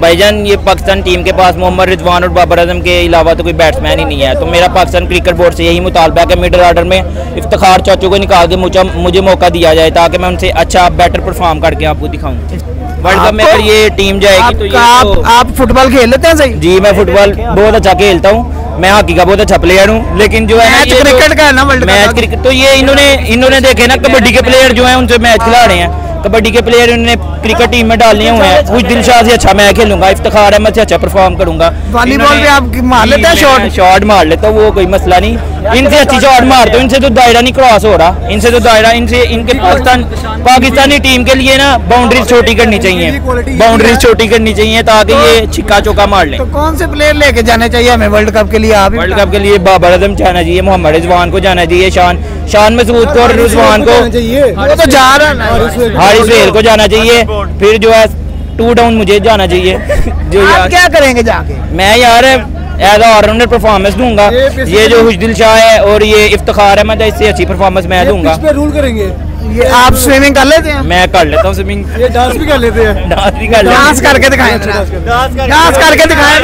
भाईजान ये पाकिस्तान टीम के पास मोहम्मद रिजवान और बाबर आज़म के अलावा तो कोई बैट्समैन ही नहीं है। तो मेरा पाकिस्तान क्रिकेट बोर्ड से यही मुतालबा है कि मिडल ऑर्डर में इफ्तार चाचू को निकाल के मुझे मुझे मौका दिया जाए ताकि मैं उनसे अच्छा बेटर परफॉर्म करके आपको दिखाऊँ। वर्ल्ड कप में अगर ये टीम जाएगी तो ये आप, तो आप फुटबॉल खेल लेते हैं सही? जी मैं फुटबॉल बहुत अच्छा खेलता हूँ। मैं हॉकी का बहुत अच्छा प्लेयर हूँ लेकिन जो है मैच क्रिकेट का है ना वर्ल्ड मैच क्रिकेट तो ये इन्होंने इन्होंने देखे ना कबड्डी के प्लेयर जो है उनसे मैच खिला रहे हैं। कबड्डी के प्लेयर इन्होंने क्रिकेट टीम में डालने हुए हैं। कुछ दिलशाह से अच्छा मैं खेलूँगा इफ्तार अहमद से अच्छा परफॉर्म करूँगा। वॉलीबॉल पे आप मार लेते हैं जी, शॉट? शॉट मार लेता हूँ वो कोई मसला नहीं। इनसे अच्छी शॉट मारता हूँ इनसे तो दायरा नहीं क्रॉस हो रहा। इनसे तो दायरा इनसे इनके पाकिस्तान पाकिस्तानी टीम के लिए ना बाउंड्रीज छोटी करनी चाहिए। बाउंड्रीज छोटी करनी चाहिए ताकि ये छिक्का चौका मार लें। तो कौन से प्लेयर लेके जाने चाहिए हमें वर्ल्ड कप के लिए? आप वर्ल्ड कप के लिए बाबर आज़म जाना चाहिए मोहम्मद रिजवान को जाना चाहिए शान शान मसूद को और रिजवान को वो तो जा रहा है। हारिस वेल को जाना चाहिए। फिर जो है टू डाउन मुझे जाना चाहिए। जो यार क्या करेंगे जाके? मैं यार एज ऑलराउंडर परफॉर्मेंस दूँगा। ये जो हुजदिल शाह है और ये इफ्तार अहमद है इससे अच्छी परफॉर्मेंस मैं दूँगा। पे रूल करेंगे। ये आप स्विमिंग कर लेते हैं? मैं कर लेता हूँ स्विमिंग ये डांस भी कर लेते हैं। डांस भी कर डांस करके दिखाएँ। डांस करके दिखाएँ।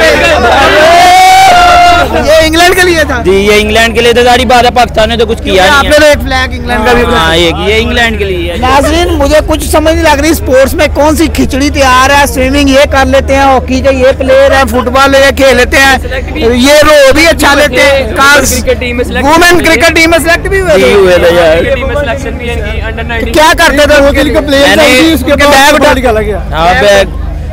ये इंग्लैंड के लिए था। जी ये इंग्लैंड के लिए तो सारी बात है पाकिस्तान ने तो कुछ किया नहीं आपने तो एक फ्लैग इंग्लैंड का भी हाँ। एक ये इंग्लैंड के लिए है। नाजरीन मुझे कुछ समझ नहीं लग रही स्पोर्ट्स में कौन सी खिचड़ी तैयार है? स्विमिंग ये कर लेते हैं हॉकी के ये प्लेयर है फुटबॉल ये खेल लेते हैं। ये रो भी अच्छा लेते हैं। क्रिकेट टीम में select वुमेन क्रिकेट टीम में सिलेक्ट भी हुए थे। हुए थे यार। टीम में सिलेक्शन भी इनकी अंडर 19 क्या करते थे? बैग बैग उठा- निकाला गया हाँ। बैग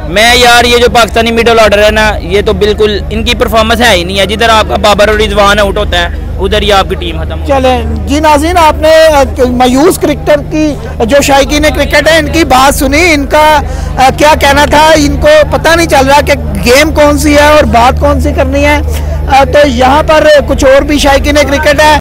मैं यार, ये जो पाकिस्तानी मिडल ऑर्डर है ना, ये तो बिल्कुल इनकी परफॉर्मेंस है ही नहीं है। जिधर आपका बाबर और रिजवान आउट होता है, उधर ही आपकी टीम खत्म चले, जी नाजीन, आपने मायूस क्रिकेटर की, जो शायकीन क्रिकेट है, इनकी बात सुनी, इनका क्या कहना था? इनको पता नहीं चल रहा कि गेम कौन सी है और बात कौन सी करनी है। तो यहाँ पर कुछ और भी शायकीन क्रिकेट है।